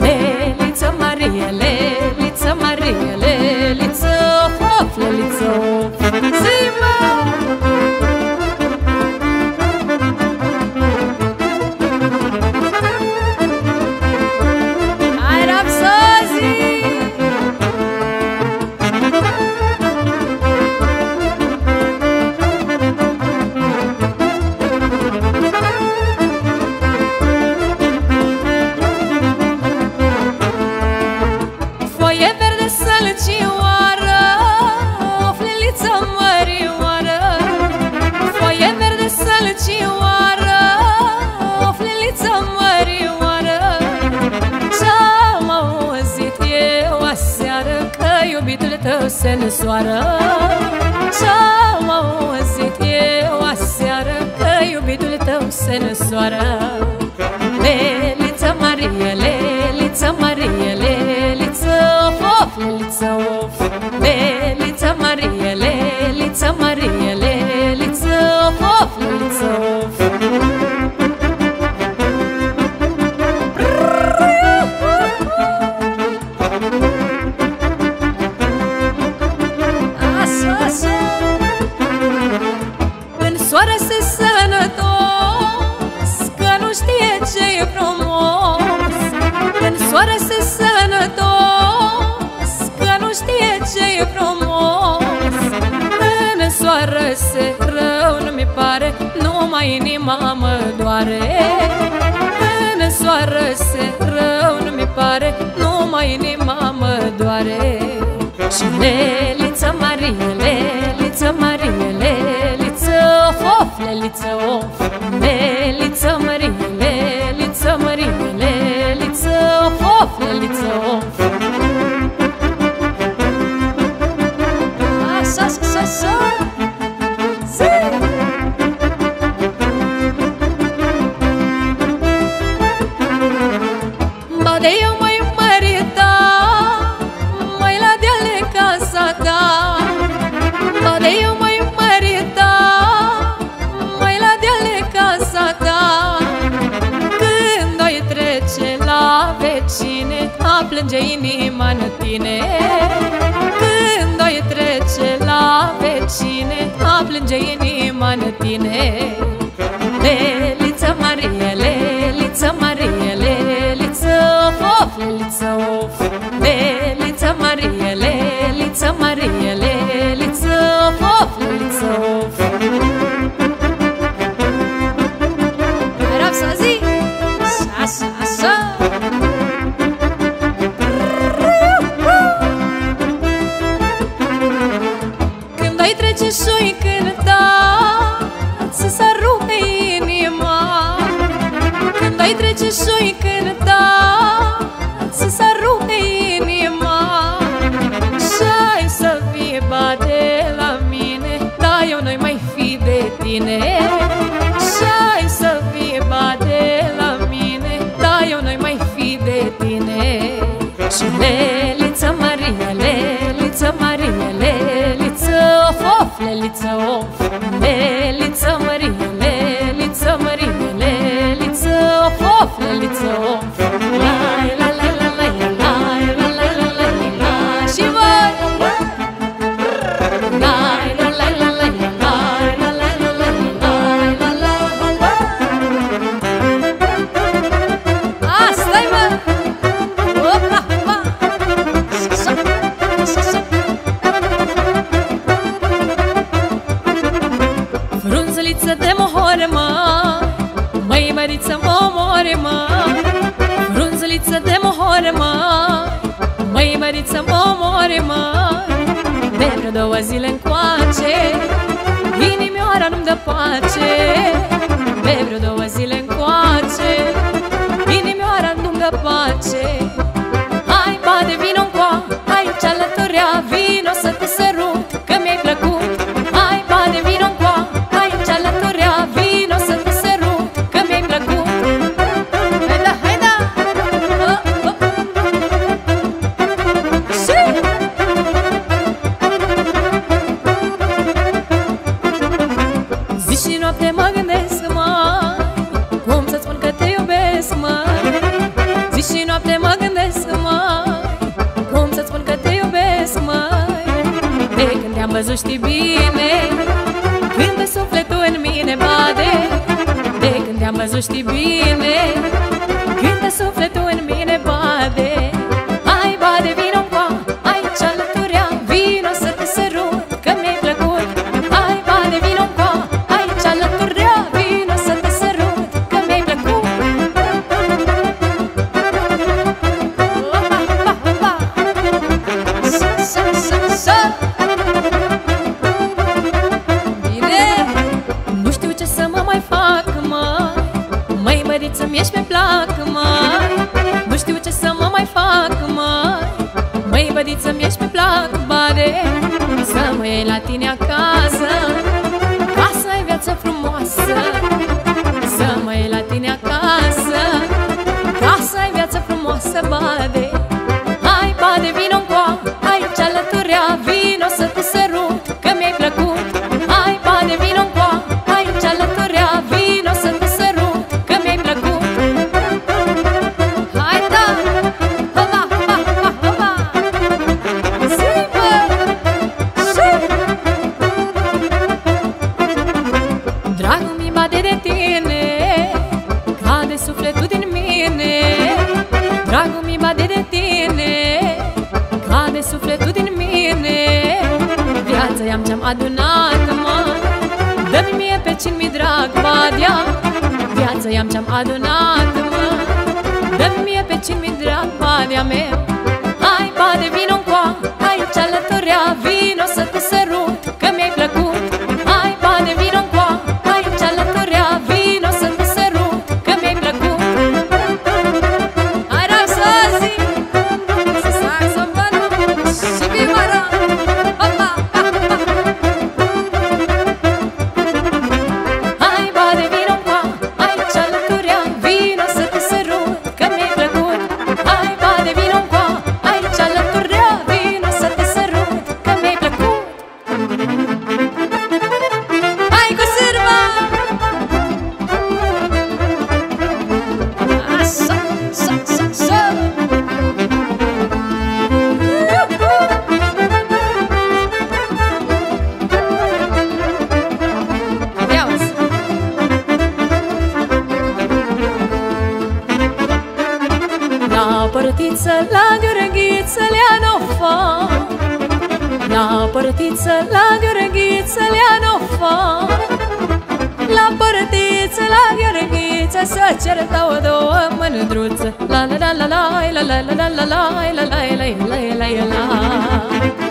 Lelitza Maria, Lelitza Maria, Lelitza Maria. Tău se năsoară Ce-am auzit eu aseară Că iubitul tău se năsoară Leliță Marie, Leliță Marie, Leliță of, of, Leliță of inima mă doare. În soare se rău nu mi pare Numai inima mă doare. Și Lelița Marie, Lelița Marie, Lelița of, leliță of Leliță mărie, plânge inima în tine. Când ai trece la vecine A plânge inima în tine. Leliță Marie, Leliță Marie, Leliță of, of, Leliță of. Leliță Marie, Leliță Marie, Leliță de tine Și-ai să fie bate la mine Dar eu nu mai fi de tine. Și Leliță Maria, Leliță Maria, Leliță of, of, Leliță of Frunzăliță de mohore, mă Măi, măriță, mă omoare, mă Frunzăliță de mohore, mă Măi, măriță, mă omoare, mă De vreo două zile încoace Inimioara nu-mi dă pace. De vreo două zile încoace Inimioara nu-mi dă pace. Hai, bade, vino văzut știi bine Când de sufletul în mine bade. De când te-am văzut știi bine Când de sufletul plac, mai Nu știu ce să mă mai fac, mai Măi, bădiță-mi ești pe plac, bare. Să mă iei la tine acasă. Ca să ai viață frumoasă Dragul mi bade de tine Cade sufletul din mine. Viața i-am ce-am adunat, mă Dă-mi mie pe cine mi drag, badea Viața i-am ce-am adunat, mă Dă-mi mie pe cine mi drag, badea meu părtiță, la gărghiță, le-a nofa La părtiță, la gărghiță, le-a nofa La părtiță, la gărghiță Să certau două mândruță La la la la la la la la la la la la la la la la la La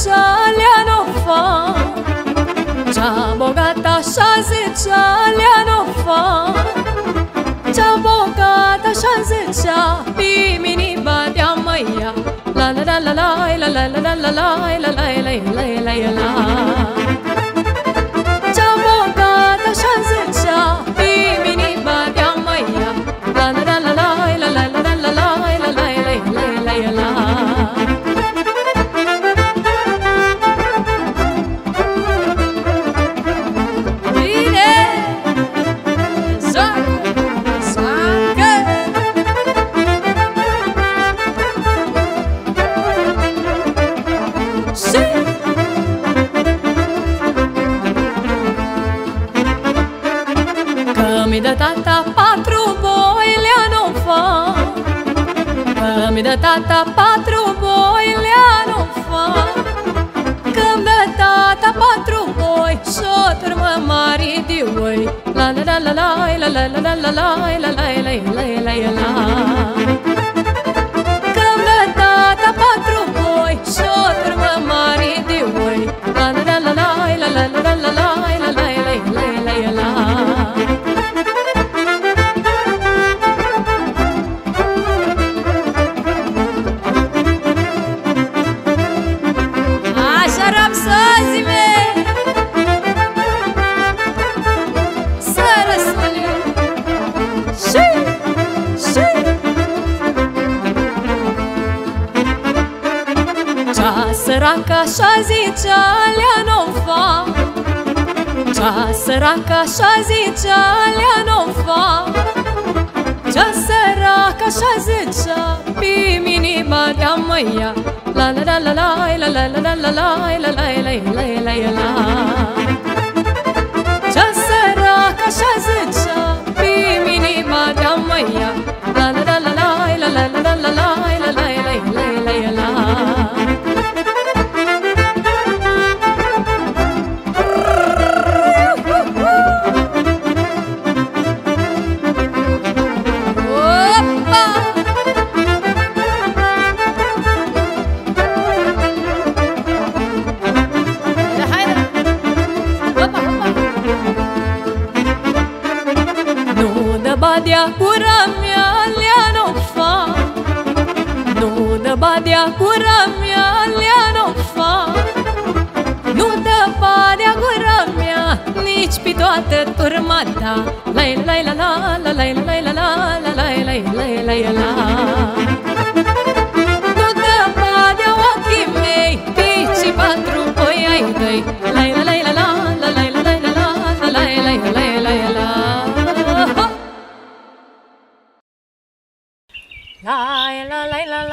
zicea Leanofa Cea bogată așa zicea Leanofa Cea bogată așa zicea Pimini batea măia La la la la la la la la la la la la la la la la la Cea bogată așa zicea tata patru boi le-a fa Că-mi dă tata patru boi Și-o turmă mari de oi La la la la la la la la la la la la la la la la la Cea săranca așa zicea Lea nu fa Cea săraca așa zicea Pe minima de-a măia La la la la la la la la la la la la la la la la la la Cea săraca așa zicea Pe minima de-a măia La la la la la la la la la la la la la la la badea cura mea leano fa Nu dă badea cura mea leano fa Nu dă badea cura mea nici pe toată turma ta. Lai lai la la la lai lai la la la lai lai lai la la.